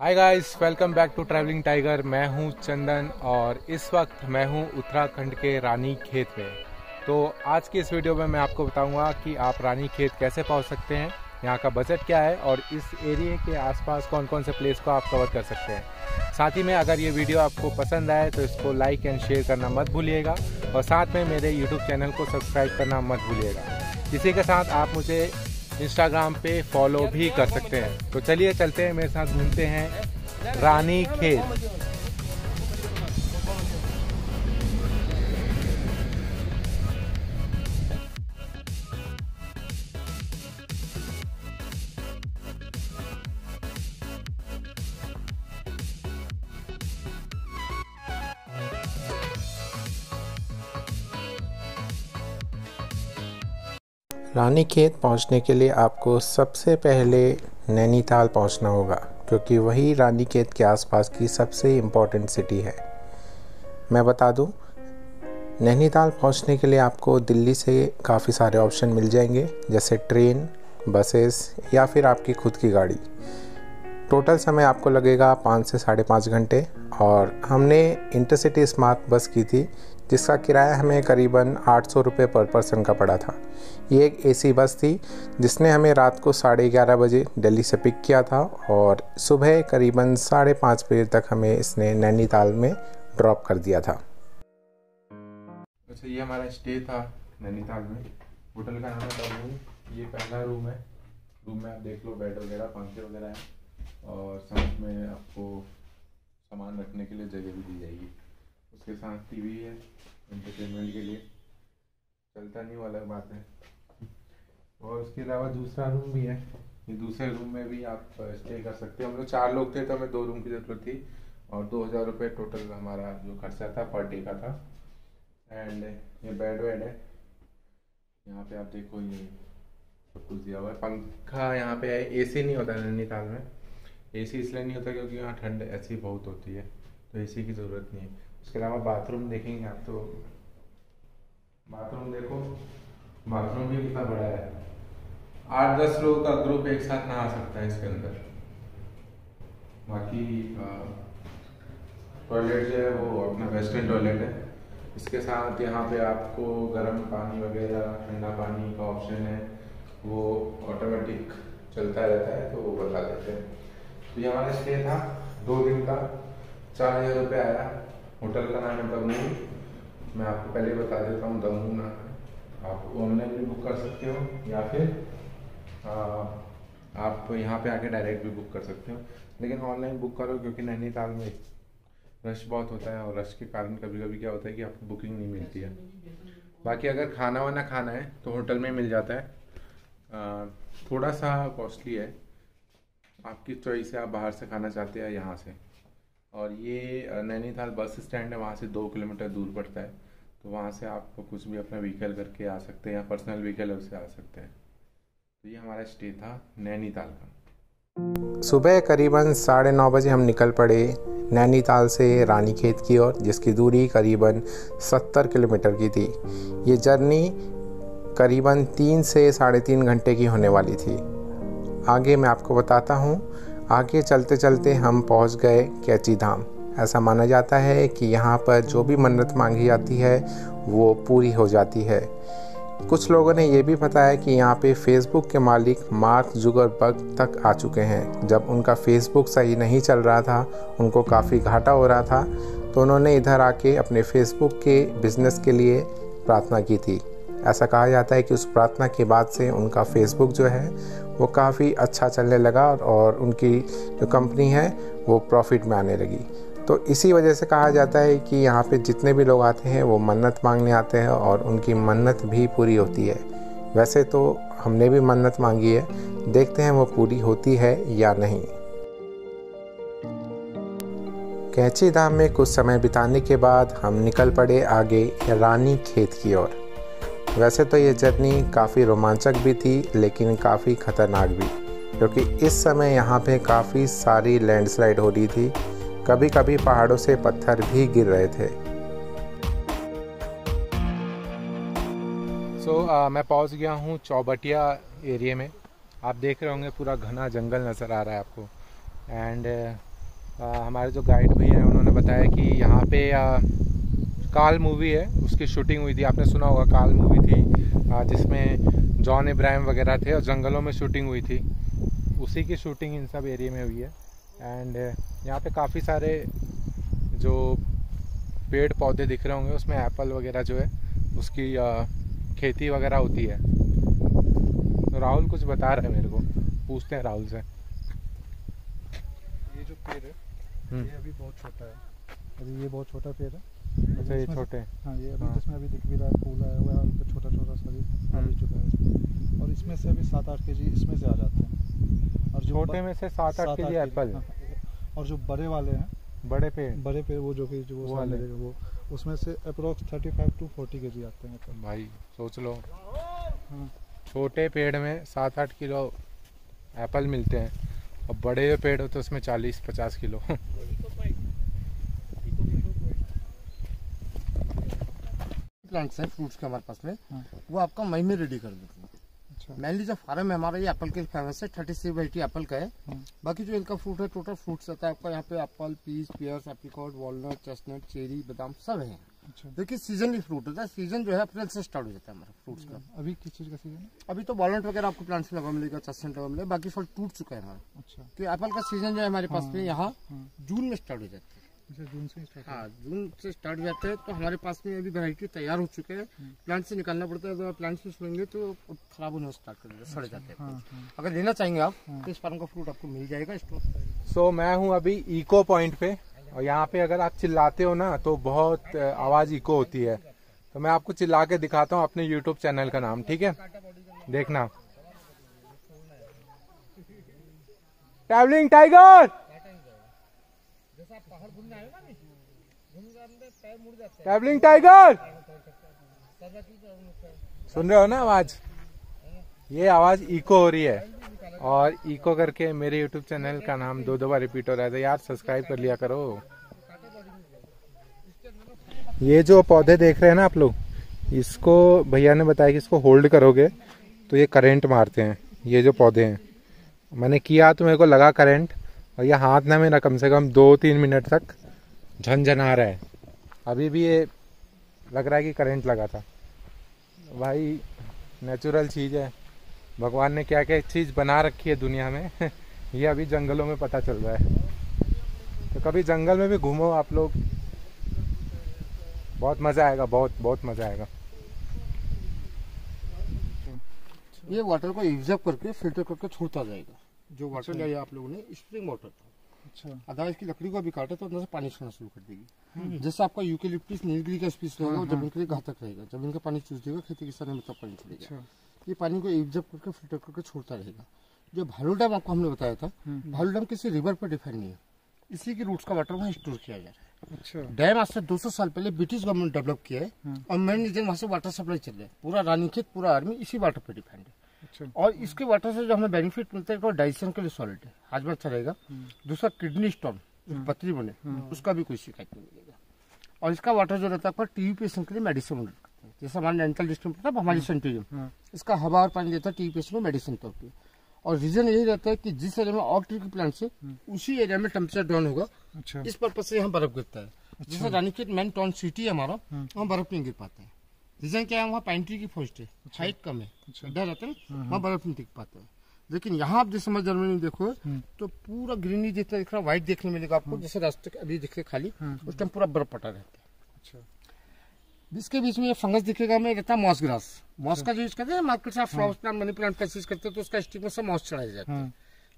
Hi guys welcome back to travelling tiger मैं हूँ चंदन और इस वक्त मैं हूँ उत्तराखंड के रानी खेत में। तो आज की इस वीडियो में मैं आपको बताऊँगा कि आप रानी खेत कैसे पहुँच सकते हैं, यहाँ का बजट क्या है और इस एरिए के आसपास कौन कौन से प्लेस को आप कवर कर सकते हैं। साथ ही में अगर ये वीडियो आपको पसंद आए तो इसको लाइक एंड शेयर करना मत भूलिएगा और साथ में मेरे यूट्यूब चैनल को सब्सक्राइब करना मत भूलिएगा। इसी के साथ आप मुझे इंस्टाग्राम पे फॉलो भी कर सकते हैं। तो चलिए चलते हैं, मेरे साथ घूमते हैं रानी खेत। रानी खेत पहुँचने के लिए आपको सबसे पहले नैनीताल पहुँचना होगा, क्योंकि वही रानी खेत के आसपास की सबसे इम्पोर्टेंट सिटी है। मैं बता दूँ, नैनीताल पहुँचने के लिए आपको दिल्ली से काफ़ी सारे ऑप्शन मिल जाएँगे, जैसे ट्रेन बसेस या फिर आपकी खुद की गाड़ी। टोटल समय आपको लगेगा पाँच से साढ़े पाँच घंटे, और हमने इंटरसिटी स्मार्ट बस की थी जिसका किराया हमें करीबन आठ सौ रुपये पर पर्सन का पड़ा था। ये एक एसी बस थी, जिसने हमें रात को साढ़े ग्यारह बजे दिल्ली से पिक किया था और सुबह करीबन साढ़े पाँच बजे तक हमें इसने नैनीताल में ड्रॉप कर दिया था। अच्छा ये हमारा स्टे था नैनीताल में। होटल का नाम है ये पहला रूम है। रूम में आप देख लो, बेड वगैरह, पंखे वगैरह हैं और साथ में आपको सामान रखने के लिए जगह भी दी जाएगी। उसके साथ टीवी है एंटरटेनमेंट के लिए। चलता नहीं वो अलग बात है। और उसके अलावा दूसरा रूम भी है। ये दूसरे रूम में भी आप स्टे कर सकते हैं। हम लोग चार लोग थे तो हमें दो रूम की ज़रूरत थी। और दो हज़ार रुपये टोटल हमारा जो खर्चा था पर डे का था। एंड ये बेड वेड है। यहाँ पे आप देखो ये सब कुछ दिया हुआ है। पंखा यहाँ पे है। एसी नहीं होता नैनीताल में। एसी इसलिए नहीं होता क्योंकि यहाँ ठंड ऐसी बहुत होती है। तो एसी की ज़रूरत नहीं है। उसके अलावा बाथरूम देखेंगे आप तो। बाथरूम देखो बाथरूम भी कितना बड़ा है। आठ दस लोगों का ग्रुप एक साथ नहा सकता है इसके अंदर। बाकी टॉयलेट जो है वो अपना वेस्टर्न टॉयलेट है। इसके साथ यहाँ पे आपको गर्म पानी वगैरह, ठंडा पानी का ऑप्शन है। वो ऑटोमेटिक चलता रहता है तो वो बता देते हैं। तो ये हमारा स्टे था, दो दिन का। चार हज़ार रुपये आया। होटल का नाम है दमू। मैं आपको पहले बता देता हूँ दमू ना। आप ऑनलाइन भी बुक कर सकते हो या फिर आ, आप यहाँ पे आके डायरेक्ट भी बुक कर सकते हो। लेकिन ऑनलाइन बुक करो क्योंकि नैनीताल में रश बहुत होता है और रश के कारण कभी कभी क्या होता है कि आपको बुकिंग नहीं मिलती है। बाकी अगर खाना वाना खाना है तो होटल में मिल जाता है। आ, थोड़ा सा कॉस्टली है। आपकी चॉइस है आप बाहर से खाना चाहते हैं यहाँ से। और ये नैनीताल बस स्टैंड है, वहाँ से दो किलोमीटर दूर पड़ता है। तो वहाँ से आप कुछ भी अपना व्हीकल करके आ सकते हैं या पर्सनल व्हीकल है उससे आ सकते हैं। तो ये हमारा स्टे था नैनीताल का। सुबह करीबन साढ़े नौ बजे हम निकल पड़े नैनीताल से रानीखेत की ओर, जिसकी दूरी करीबन सत्तर किलोमीटर की थी। ये जर्नी करीबन तीन से साढ़े तीन घंटे की होने वाली थी। आगे मैं आपको बताता हूँ आगे चलते चलते हम पहुँच गए कैची धाम। ऐसा माना जाता है कि यहाँ पर जो भी मन्नत मांगी जाती है, वो पूरी हो जाती है। कुछ लोगों ने यह भी बताया कि यहाँ पे फेसबुक के मालिक मार्क जुगरबर्ग तक आ चुके हैं। जब उनका फेसबुक सही नहीं चल रहा था, उनको काफ़ी घाटा हो रहा था तो उन्होंने इधर आके अपने फेसबुक के बिज़नेस के लिए प्रार्थना की थी। ऐसा कहा जाता है कि उस प्रार्थना के बाद से उनका फेसबुक जो है, वो काफ़ी अच्छा चलने लगा और उनकी जो कंपनी है, वो प्रॉफिट में आने लगी। तो इसी वजह से कहा जाता है कि यहाँ पे जितने भी लोग आते हैं, वो मन्नत मांगने आते हैं और उनकी मन्नत भी पूरी होती है। वैसे तो हमने भी मन्नत मांगी है, देखते हैं वो पूरी होती है या नहीं। कैची धाम में कुछ समय बिताने के बाद हम निकल पड़े आगे रानी खेत की ओर। वैसे तो ये जर्नी काफ़ी रोमांचक भी थी लेकिन काफ़ी ख़तरनाक भी क्योंकि इस समय यहाँ पे काफ़ी सारी लैंडस्लाइड हो रही थी। कभी कभी पहाड़ों से पत्थर भी गिर रहे थे। सो so, uh, मैं पहुँच गया हूँ चौबटिया एरिया में। आप देख रहे होंगे पूरा घना जंगल नज़र आ रहा है आपको। एंड uh, हमारे जो गाइड भैया हैं उन्होंने बताया कि यहाँ पे आ, काल मूवी है उसकी शूटिंग हुई थी। आपने सुना होगा काल मूवी थी जिसमें जॉन इब्राहिम वगैरह थे और जंगलों में शूटिंग हुई थी। उसी की शूटिंग इन सब एरिया में हुई है। एंड यहाँ पे काफ़ी सारे जो पेड़ पौधे दिख रहे होंगे उसमें एप्पल वगैरह जो है उसकी खेती वगैरह होती है। तो राहुल कुछ बता रहे हैं मेरे को। पूछते हैं राहुल से। ये जो पेड़ है हम्म। ये अभी बहुत छोटा है। अभी ये बहुत छोटा पेड़ है। अच्छा ये छोटे। हाँ ये अभी हाँ। जिसमें अभी दिख भी रहा है फूल है वो हल्का छोटा छोटा सा भी आ भी चुका है। और इसमें से अभी सात आठ के जी इसमें से आ जाते हैं। और जो छोटे में से सात आठ के जी एप्पल। हाँ। और जो बड़े वाले हैं बड़े पेड़। बड़े पेड़ वो जो कि जो वो वाले। वो उसमें से approx thirty five to forty K G आते हैं। भाई सोच लो। हाँ। छोटे पेड़ में सात आठ किलो एप्पल मिलते हैं और बड़े पेड़ हैं उसमें चालीस पचास किलो। प्लांट्स हैं फ्रूट्स के हमारे पास में हाँ। वो आपका मई में रेडी कर देते हैं। अच्छा। मेनली जो फार्म है हमारा ये एप्पल के फ़ेमस है थर्टी सिक्स वेराइटी एप्पल का है। हाँ। बाकी जो इनका फ्रूट है टोटल फ्रूट्स रहता है आपका यहाँ पे apple peach pears apricot walnut chestnut cherry बादाम सब है। अच्छा। देखिए सीजनली फ्रूट होता है। सीज़न जो है अप्रैल से स्टार्ट हो जाता है हमारा फ्रूट्स का। अभी किस चीज़ का सीज़न है? अभी तो वॉलनट वगैरह आपको प्लांट्स लगा मिलेगा चेस्टनट लगा मिलेगा बाकी फल टूट चुका है हमारा। अच्छा। तो एप्पल का सीज़न जो है हमारे पास में यहाँ हाँ। जून में स्टार्ट हो जाता है। जून से स्टार्ट हाँ जून से स्टार्ट हो जाते हैं तो हमारे पास में अभी वैरायटी तैयार हो चुके हैं। प्लांट से निकालना पड़ता है अगर प्लांट में सुनेंगे तो खराब होने स्टार्ट कर देते सड़ जाते हैं। हाँ हाँ। अगर लेना चाहेंगे आप हाँ। तो इस फार्म का फ्रूट आपको मिल जाएगा स्टोर सो। मैं हूँ अभी इको पॉइंट पे और यहाँ पे अगर आप चिल्लाते हो ना तो बहुत आवाज़ इको होती है। तो मैं आपको चिल्ला के दिखाता हूँ अपने यूट्यूब चैनल का नाम ठीक है? देखना। ट्रैवलिंग टाइगर ट्रैवलिंग टाइगर सुन रहे हो ना आवाज़? ये आवाज़ इको हो रही है। और इको करके मेरे यूट्यूब चैनल का नाम दो दो बार रिपीट हो रहा है। तो यार सब्सक्राइब कर लिया करो। ये जो पौधे देख रहे हैं ना आप लोग, इसको भैया ने बताया कि इसको होल्ड करोगे तो ये करंट मारते हैं। ये जो पौधे हैं। मैंने किया तो मेरे को लगा करंट और ये हाथ ना मेरा कम से कम दो तीन मिनट तक झनझना रहा। है अभी भी ये लग रहा है कि करंट लगा था। भाई नेचुरल चीज़ है। भगवान ने क्या क्या चीज़ बना रखी है दुनिया में, ये अभी जंगलों में पता चल रहा है। तो कभी जंगल में भी घूमो आप लोग। बहुत मज़ा आएगा, बहुत बहुत मज़ा आएगा। ये वाटर को एब्जॉर्ब करके फ़िल्टर करके छोड़ता जाएगा। जो वाटर लिया आप लोगों ने स्प्रिंग वाटर था। अच्छा। अदरवाइज़ की लकड़ी को अभी काटे तो अंदर से पानी छोड़ना शुरू कर देगी। जैसे आपका यूकेलिप्टिस नीलगिरी का स्पीस रहेगा वो ज़मीन के लिए घातक रहेगा। ज़मीन का पानी चूस देगा खेती किसान में मतलब पानी छोड़ेगा अच्छा। ये पानी को एब्जॉर्ब करके फ़िल्टर करके छोड़ता रहेगा। जो भालू डैम आपको हमने बताया था भालू डैम किसी रिवर पर डिपेंड नहीं है। इसी के रूट्स का वाटर वहाँ स्टोर किया जा रहा है अच्छा। डैम आज से 200 साल पहले ब्रिटिश गवर्नमेंट डेवलप किया है और मेन रीजन वहाँ से वाटर सप्लाई चल रहा है पूरा रानीखेत पूरा आर्मी इसी वाटर पर डिपेंड है। अच्छा। और इसके वाटर से जो हमें बेनिफिट मिलता है तो डाइजेशन के लिए सॉलिड है। हाजमा अच्छा रहेगा। दूसरा किडनी स्टोन पथरी बने उसका भी कोई शिकायत नहीं मिलेगा। और इसका वाटर जो रहता है आपका टीबी पेशेंट के लिए मेडिसिन करते हैं। जैसे हमारे डेंटल डिस्ट्रिक्ट था हमारी सेंटेरियम हाँ इसका हवा और पानी देता है टीवी पेशेंट को मेडिसिन तौर पर और रीजन यही रहता है कि जिस एरिया में और ट्री के प्लांट से उसी एरिया में टेम्परेचर डाउन होगा। अच्छा। इस पर्पज से यहाँ बर्फ़ गिरता है। जैसे रानीखेत मेन टाउन सिटी है हमारा वहाँ बर्फ़ नहीं गिर पाता है। रीजन क्या है? वहाँ पाइन ट्री की फॉरेस्ट है। हाइट कम है। गड्ढा रहता है वहाँ बर्फ़ नहीं दिख पाता है। लेकिन यहाँ आप जैसे मैं जर्मनी देखो तो पूरा ग्रीनरी जितना दिख रहा है व्हाइट देखने मिलेगा आपको। जैसे रास्ते अभी दिख रहे खाली उस टाइम पूरा बर्फ़ पटा रहता है। अच्छा। इसके बीच में ये फंगस दिखेगा हमें रहता है मॉस ग्रास मॉस का जो यूज़ करते हैं मार्केट से आप फ्लावर प्लांट मनी प्लांट का यूज़ करते हैं तो उसका स्टिक में से मॉस चढ़ाया जाता है। हाँ।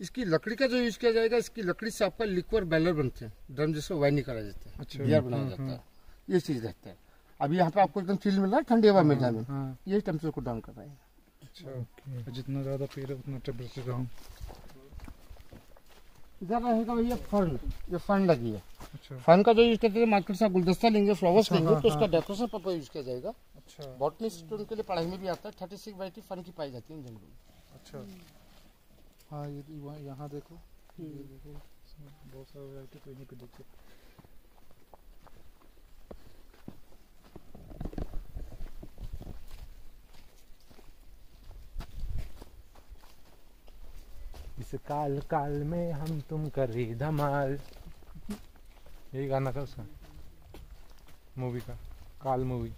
इसकी लकड़ी का जो यूज़ किया जाएगा इसकी लकड़ी से आपका लिक्विड बैलर बनते हैं। ड्रम जैसे वाइन निकाला जाता है। अच्छा। बियर बनाया जाता है। ये चीज़ रहता है। अभी यहाँ पे आपको एकदम फील मिल रहा है ठंडी हवा मिल है हाँ। ये टेम्परेचर को डाउन कर रहा है। अच्छा जितना ज़्यादा पेड़ है उतना टेम्परेचर डाउन इधर रहेगा भैया फर्न ये फर्न लगी है। अच्छा। फर्न का जो यूज़ करते हैं मार्केट से गुलदस्ता लेंगे फ्लावर्स अच्छा, लेंगे हाँ, तो उसका। डेकोरेशन पर्पज यूज़ किया जाएगा। अच्छा। बॉटनी स्टूडेंट के लिए पढ़ाई में भी आता है थर्टी सिक्स वैरायटी फर्न की पाई जाती है जंगलों में। अच्छा। हाँ ये यहाँ देखो। ये देखो बहुत सारा वैरायटी तो यहीं पे देखो काल काल में हम तुम कर धमाल। यही गाना था उसका। मूवी का। काल मूवी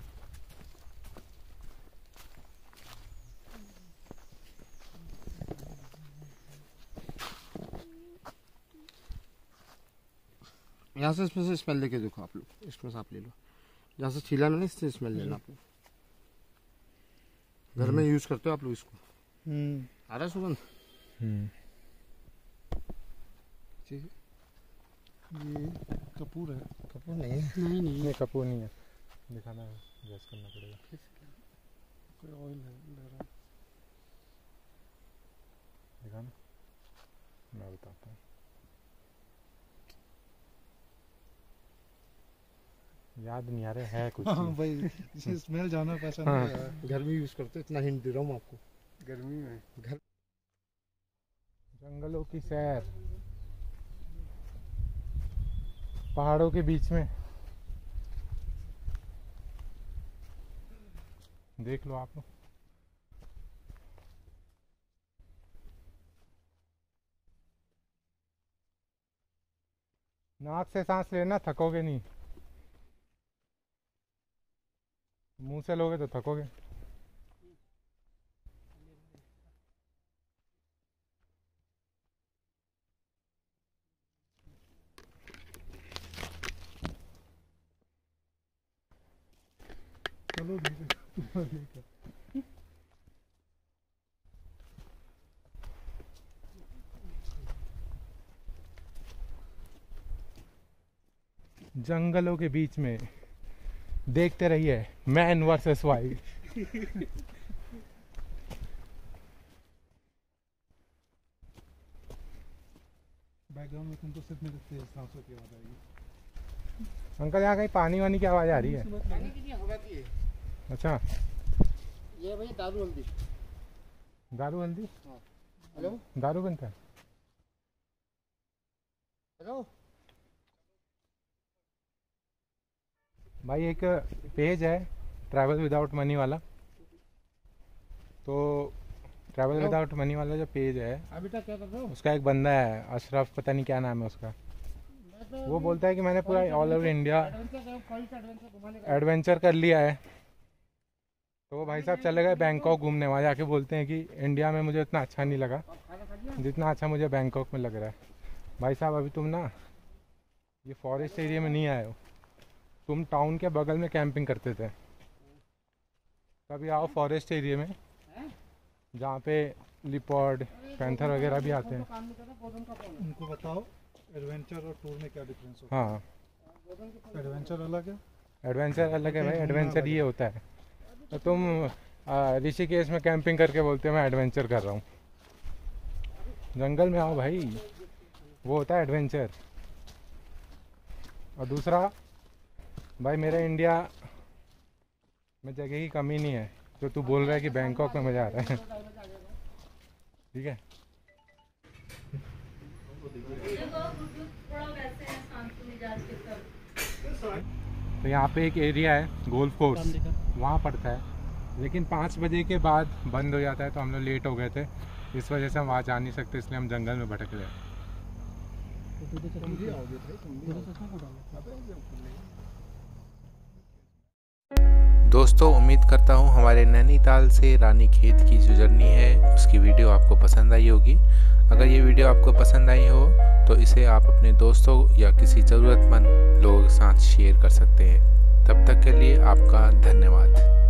यहाँ से इसमें से स्मेल लेके देखो आप लोग। इसमें से आप ले लो। जहाँ से छीला ना इससे स्मेल लेना आप लोग। घर में यूज़ करते हो आप लोग इसको? हम्म। आ रहा है सुगंध? हम्म ये कपूर है। कपूर नहीं है? नहीं नहीं। नहीं कपूर नहीं है। दिखाना है गैस करना पड़ेगा। कोई ऑयल है ले रहा है। दिखाना। मैं बताता हूँ। याद नहीं आ रहा है कुछ हाँ भाई इसे स्मेल जाना पहचान हाँ। नहीं आया। घर में यूज़ करते इतना हिंट दे रहा हूँ आपको। गर्मी में? घर जंगलों की सैर। पहाड़ों के बीच में। देख लो आप। लोग नाक से सांस लेना, थकोगे नहीं। मुँह से लोगे तो थकोगे। चलो जंगलों के बीच में देखते रहिए मैन वर्सेस वाइल्ड। बैकग्राउंड में तुमको सिर्फ़ मेरे तेज सांसों की आवाज़ आएगी अंकल यहाँ कहीं पानी वानी की आवाज़ आ रही है। है अच्छा। ये भाई दारू हल्दी। दारू हल्दी? हेलो? दारू बनता है? हेलो? भाई एक पेज है ट्रैवल विदाउट मनी वाला। तो ट्रैवल विदाउट मनी वाला जो पेज है अभी तक क्या कर रहे हो? उसका एक बंदा है अशरफ पता नहीं क्या नाम है उसका। वो बोलता है कि मैंने पूरा ऑल ओवर इंडिया एडवेंचर कर लिया है। तो वो भाई साहब चले गए बैंकॉक घूमने। वहाँ जाके बोलते हैं कि इंडिया में मुझे इतना अच्छा नहीं लगा। जितना अच्छा मुझे बैंकॉक में लग रहा है। भाई साहब अभी तुम ना ये फॉरेस्ट एरिया में नहीं आए हो। तुम टाउन के बगल में कैंपिंग करते थे। कभी आओ फॉरेस्ट एरिया में जहाँ पे लिपॉर्ड पैंथर वगैरह भी आते हैं। उनको बताओ एडवेंचर और टूर में क्या डिफरेंस हाँ? एडवेंचर अलग है? एडवेंचर अलग है भाई एडवेंचर ये होता है। तो तुम ऋषिकेश में कैंपिंग करके बोलते हो, मैं एडवेंचर कर रहा हूँ। जंगल में आओ भाई। वो होता है एडवेंचर और दूसरा, भाई मेरा इंडिया में जगह की कमी नहीं है। जो तू बोल रहा है कि बैंकॉक में मज़ा आ रहा है। ठीक है? तो यहाँ पे एक एरिया है गोल्फ कोर्स वहाँ पड़ता है। लेकिन पाँच बजे के बाद बंद हो जाता है तो हम लोग लेट हो गए थे। इस वजह से हम वहाँ जा नहीं सकते इसलिए हम जंगल में भटक गए। दोस्तों उम्मीद करता हूँ हमारे नैनीताल से रानी खेत की जो जर्नी है उसकी वीडियो आपको पसंद आई होगी। अगर ये वीडियो आपको पसंद आई हो तो इसे आप अपने दोस्तों या किसी ज़रूरतमंद लोगों के साथ शेयर कर सकते हैं। तब तक के लिए आपका धन्यवाद।